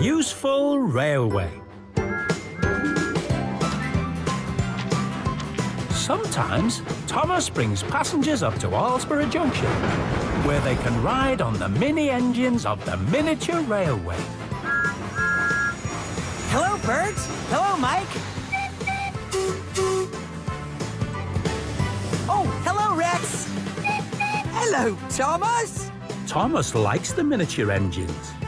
Useful Railway. Sometimes Thomas brings passengers up to Arlesburgh Junction, where they can ride on the mini engines of the miniature railway. Hello, Bert. Hello, Mike. Oh, hello, Rex. Hello, Thomas. Thomas likes the miniature engines.